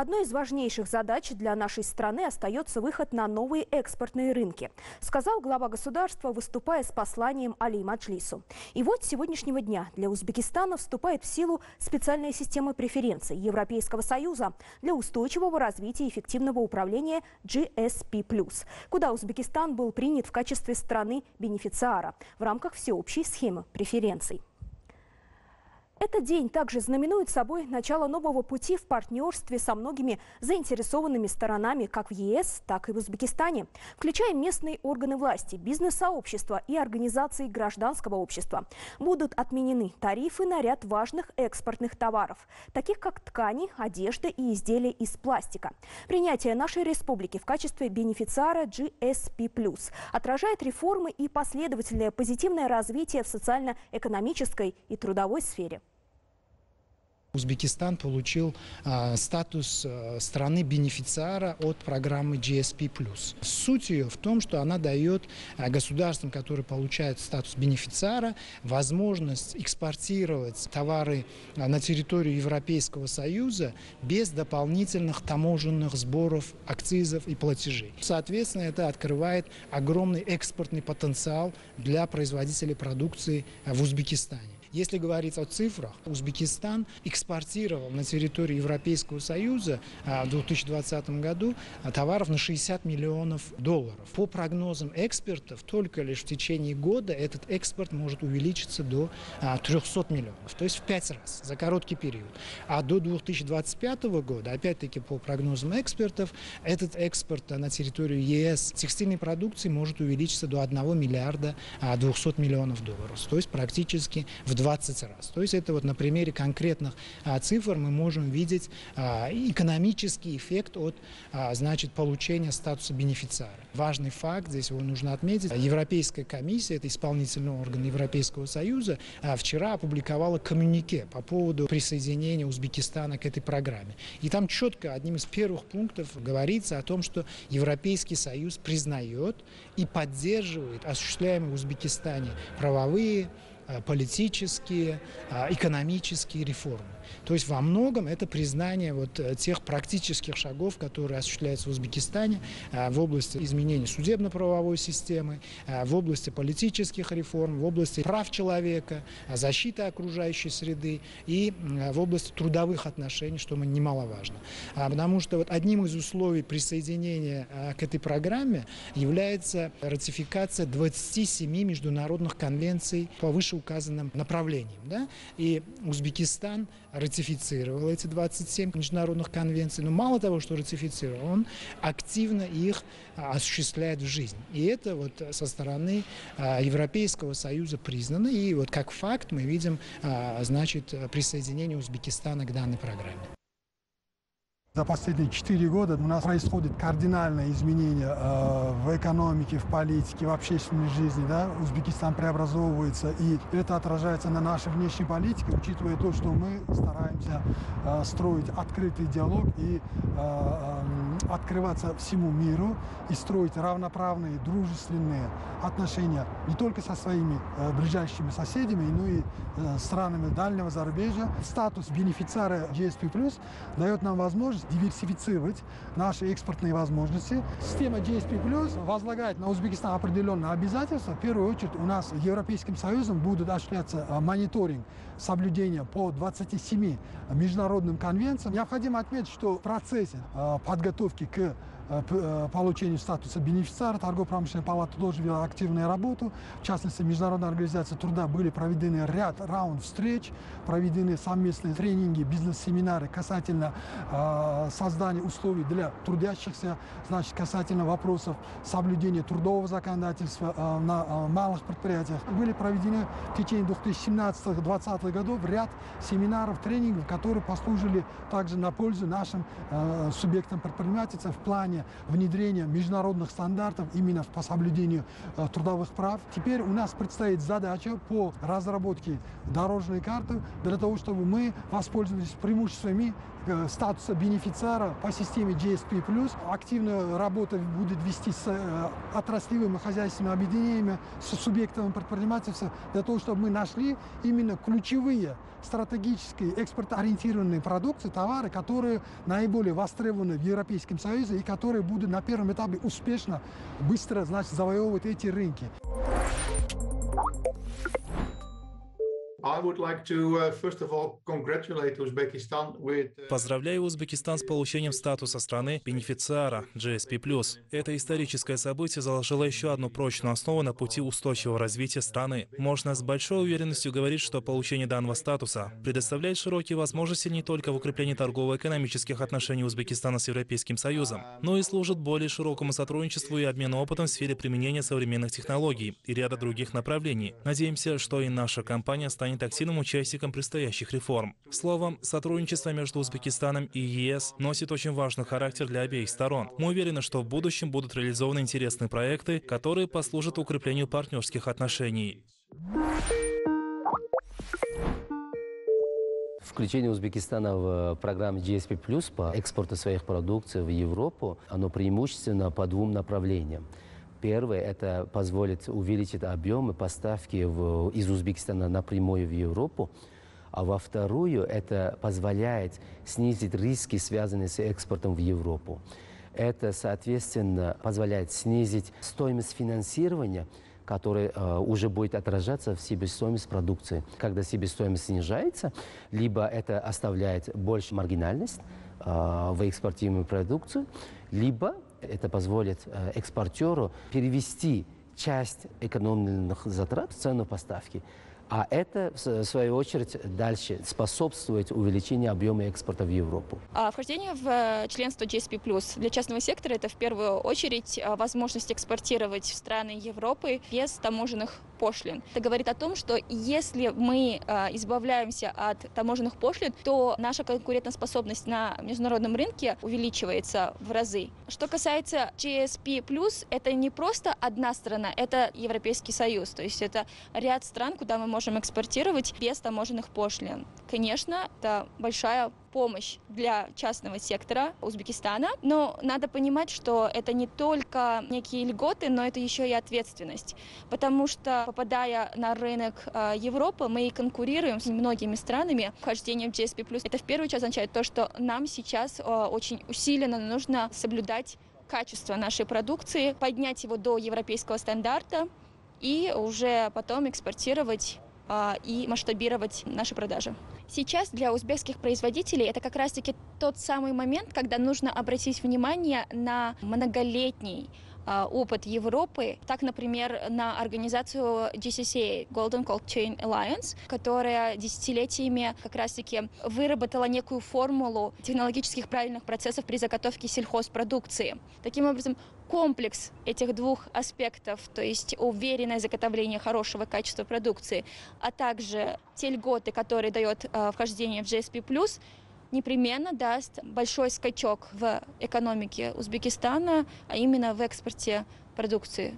Одной из важнейших задач для нашей страны остается выход на новые экспортные рынки, сказал глава государства, выступая с посланием Али Маджлису. И вот с сегодняшнего дня для Узбекистана вступает в силу специальная система преференций Европейского Союза для устойчивого развития и эффективного управления GSP+, куда Узбекистан был принят в качестве страны-бенефициара в рамках всеобщей схемы преференций. Этот день также знаменует собой начало нового пути в партнерстве со многими заинтересованными сторонами как в ЕС, так и в Узбекистане, включая местные органы власти, бизнес-сообщества и организации гражданского общества. Будут отменены тарифы на ряд важных экспортных товаров, таких как ткани, одежда и изделия из пластика. Принятие нашей республики в качестве бенефициара GSP+, отражает реформы и последовательное позитивное развитие в социально-экономической и трудовой сфере. Узбекистан получил э, статус э, страны-бенефициара от программы GSP+. Суть ее в том, что она дает э, государствам, которые получают статус бенефициара, возможность экспортировать товары на территорию Европейского Союза без дополнительных таможенных сборов, акцизов и платежей. Соответственно, это открывает огромный экспортный потенциал для производителей продукции в Узбекистане. Если говорить о цифрах, Узбекистан экспортировал на территорию Европейского Союза а, в 2020 году а, товаров на 60 миллионов долларов. По прогнозам экспертов, только лишь в течение года этот экспорт может увеличиться до 300 а, миллионов, то есть в 5 раз за короткий период. А до 2025 года, опять-таки по прогнозам экспертов, этот экспорт на территорию ЕС текстильной продукции может увеличиться до 1 миллиарда 200 миллионов долларов, то есть практически в 20 раз. То есть это вот на примере конкретных а, цифр мы можем видеть а, экономический эффект от а, значит, получения статуса бенефициара. Важный факт, здесь его нужно отметить, Европейская комиссия, это исполнительный орган Европейского Союза, вчера опубликовала коммюнике по поводу присоединения Узбекистана к этой программе. И там четко одним из первых пунктов говорится о том, что Европейский Союз признает и поддерживает осуществляемые в Узбекистане правовые, политические, э, экономические реформы. То есть во многом это признание вот э, тех практических шагов, которые осуществляются в Узбекистане в области изменения судебно-правовой системы, в области политических реформ, в области прав человека, защиты окружающей среды и в области трудовых отношений, что немаловажно. А потому что вот одним из условий присоединения к этой программе является ратификация 27 международных конвенций по высшему указанным направлениям. Да? И Узбекистан ратифицировал эти 27 международных конвенций, но мало того, что ратифицировал, он активно их а, осуществляет в жизнь. И это вот со стороны а, Европейского Союза признано, и вот как факт мы видим, а, значит, присоединение Узбекистана к данной программе. За последние четыре года у нас происходит кардинальное изменение э, в экономике, в политике, в общественной жизни. Да? Узбекистан преобразовывается, и это отражается на нашей внешней политике, учитывая то, что мы стараемся э, строить открытый диалог и э, э, открываться всему миру, и строить равноправные, дружественные отношения не только со своими э, ближайшими соседями, но и э, странами дальнего зарубежья. Статус бенефициара GSP+, дает нам возможность диверсифицировать наши экспортные возможности. Система GSP возлагает на Узбекистан определенные обязательства. В первую очередь у нас Европейским Союзом будет осуществляться э, мониторинг соблюдения по 27 международным конвенциям. Необходимо отметить, что в процессе э, подготовки к Э, э, получению статуса бенефициара торгово-промышленная палата тоже вела активную работу. В частности, Международная организация труда были проведены ряд раунд встреч, проведены совместные тренинги, бизнес-семинары касательно э, создания условий для трудящихся, значит, касательно вопросов соблюдения трудового законодательства э, на э, малых предприятиях. Были проведены в течение 2017-2020 годов ряд семинаров, тренингов, которые послужили также на пользу нашим э, субъектам предпринимательства в плане создания, внедрения международных стандартов именно по соблюдению э, трудовых прав. Теперь у нас предстоит задача по разработке дорожной карты для того, чтобы мы воспользовались преимуществами э, статуса бенефициара по системе GSP+. Активная работа будет вести с э, отраслевыми хозяйственными объединениями, с субъектами предпринимательства, для того, чтобы мы нашли именно ключевые стратегические экспортоориентированные продукции, товары, которые наиболее востребованы в Европейском Союзе и которые будут на первом этапе успешно, быстро значит, завоевывать эти рынки. Поздравляю Узбекистан с получением статуса страны бенефициара GSP+. Это историческое событие заложило еще одну прочную основу на пути устойчивого развития страны. Можно с большой уверенностью говорить, что получение данного статуса предоставляет широкие возможности не только в укреплении торгово-экономических отношений Узбекистана с Европейским Союзом, но и служит более широкому сотрудничеству и обмену опытом в сфере применения современных технологий и ряда других направлений. Надеемся, что и наша компания станет активным участником предстоящих реформ. Словом, сотрудничество между Узбекистаном и ЕС носит очень важный характер для обеих сторон. Мы уверены, что в будущем будут реализованы интересные проекты, которые послужат укреплению партнерских отношений. Включение Узбекистана в программу GSP Plus по экспорту своих продукций в Европу, оно преимущественно по двум направлениям. Первое – это позволит увеличить объемы поставки в, из Узбекистана напрямую в Европу. А во вторую – это позволяет снизить риски, связанные с экспортом в Европу. Это, соответственно, позволяет снизить стоимость финансирования, которая э, уже будет отражаться в себестоимости продукции. Когда себестоимость снижается, либо это оставляет больше маргинальность в экспортируемую продукцию, либо это позволит э, экспортеру перевести часть экономных затрат в цену поставки. А это, в свою очередь, дальше способствует увеличению объема экспорта в Европу. А вхождение в э, членство GSP+, для частного сектора это в первую очередь э, возможность экспортировать в страны Европы без таможенных пошлин. Это говорит о том, что если мы э, избавляемся от таможенных пошлин, то наша конкурентоспособность на международном рынке увеличивается в разы. Что касается GSP+, это не просто одна страна, это Европейский Союз. То есть это ряд стран, куда мы можем экспортировать без таможенных пошлин. Конечно, это большая помощь для частного сектора Узбекистана, но надо понимать, что это не только некие льготы, но это еще и ответственность, потому что попадая на рынок э, Европы, мы и конкурируем с многими странами. Вхождение в GSP+, это в первую очередь означает то, что нам сейчас э, очень усиленно нужно соблюдать качество нашей продукции, поднять его до европейского стандарта и уже потом экспортировать и масштабировать наши продажи. Сейчас для узбекских производителей это как раз-таки тот самый момент, когда нужно обратить внимание на многолетний а, опыт Европы. Так, например, на организацию GCCA, Golden Cold Chain Alliance, которая десятилетиями как раз-таки выработала некую формулу технологических правильных процессов при заготовке сельхозпродукции. Таким образом, комплекс этих двух аспектов, то есть уверенное заготовление хорошего качества продукции, а также те льготы, которые дает э, вхождение в GSP+, непременно даст большой скачок в экономике Узбекистана, а именно в экспорте продукции.